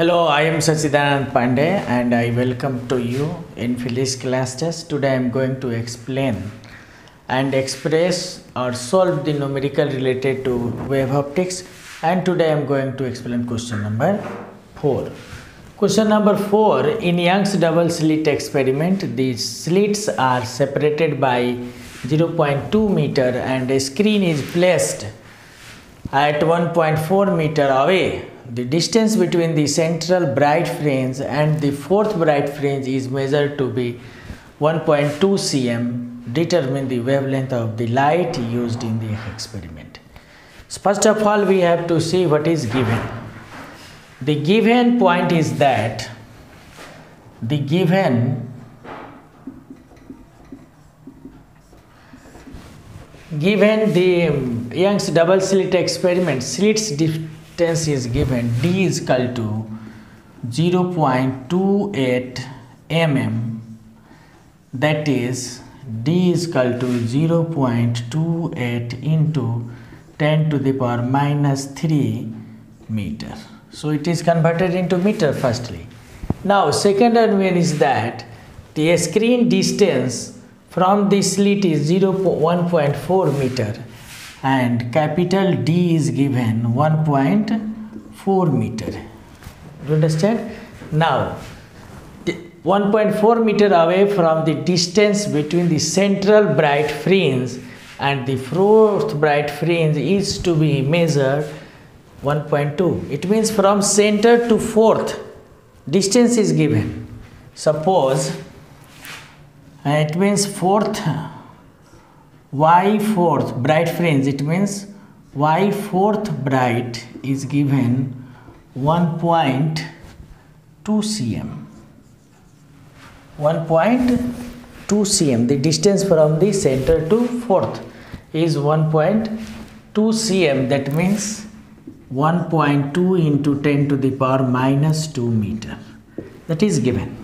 Hello, I am Sachidanand Pandey and I welcome to you in physics classes. Today I am going to explain and express or solve the numerical related to wave optics and today I am going to explain question number 4. Question number 4 In Young's double slit experiment, the slits are separated by 0.2 meter and a screen is placed at 1.4 meter away. The distance between the central bright fringe and the fourth bright fringe is measured to be 1.2 cm. Determine the wavelength of the light used in the experiment. So first of all, we have to see what is given. The given point is that the given given the Young's double slit experiment, slits distance is given d is equal to 0.28 mm that is d is equal to 0.28 into 10 to the power minus 3 meter. So it is converted into meter firstly. Now second one is that the screen distance from the slit is 0 1.4 meter and capital D is given 1.4 meter. You understand? Now 1.4 meter away from the distance between the central bright fringe and the fourth bright fringe is to be measured 1.2. It means from center to fourth distance is given. Suppose uh, it means fourth y fourth bright fringe it means y fourth bright is given 1.2 cm. 1.2 cm. The distance from the center to fourth is 1.2 cm. That means 1.2 into 10 to the power minus 2 meter. That is given.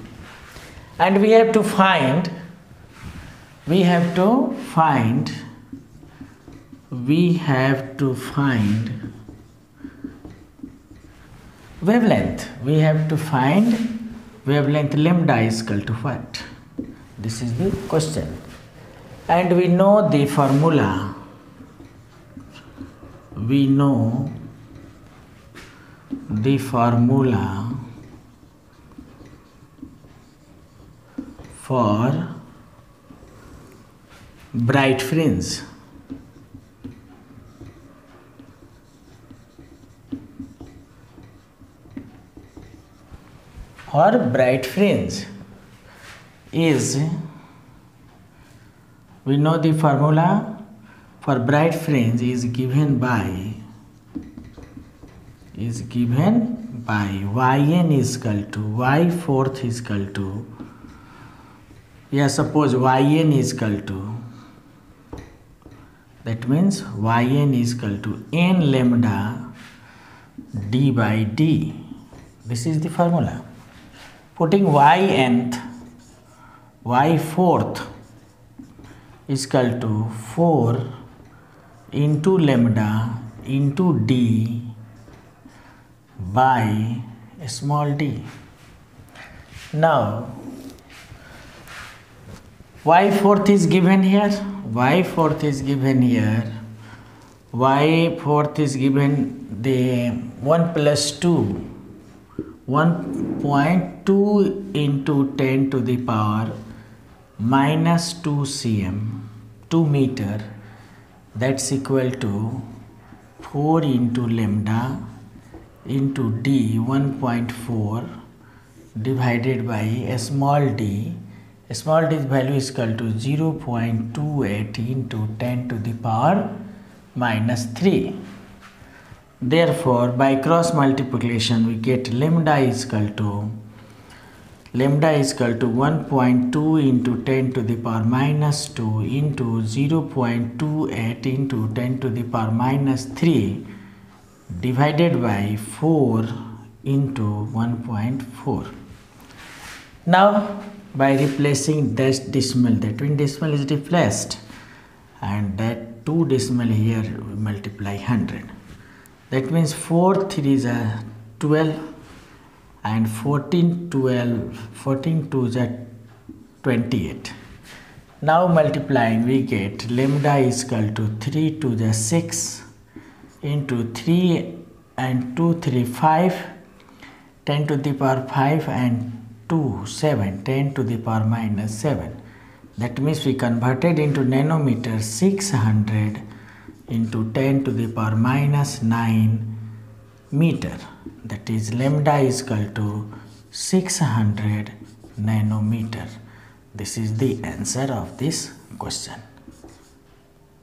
And we have to find we have to find we have to find wavelength. We have to find wavelength lambda is equal to what? This is the question. And we know the formula. We know the formula for bright friends or bright friends is we know the for bright friends is given by is given by Y N is equal to Y fourth is equal to yeah suppose Y N is equal to that means yn is equal to n lambda d by d. This is the formula. Putting y nth y fourth is equal to 4 into lambda into d by small d. Now y fourth is given here y fourth is given here? Y fourth is given the 1 plus 2 1.2 into 10 to the power minus 2 cm 2 meter. That's equal to 4 into lambda into d 1.4 divided by a small d small d's value is equal to 0.28 into 10 to the power minus 3 therefore by cross multiplication we get lambda is equal to lambda is equal to 1.2 into 10 to the power minus 2 into 0.28 into 10 to the power minus 3 divided by 4 into 1.4 now by replacing this decimal. That one decimal is replaced and that two decimal here we multiply 100 that means 4 3 is a 12 and 14 12 14 to the 28 now multiplying we get lambda is equal to 3 to the 6 into 3 and 2 3 5 10 to the power 5 and 2 7 10 to the power minus 7 that means we converted into nanometer 600 into 10 to the power minus 9 meter. That is lambda is equal to 600 nanometer. This is the answer of this question.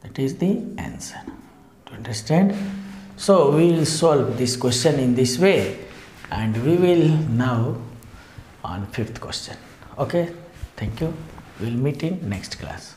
That is the answer. To understand? So we will solve this question in this way and we will now on fifth question. Okay? Thank you. We'll meet in next class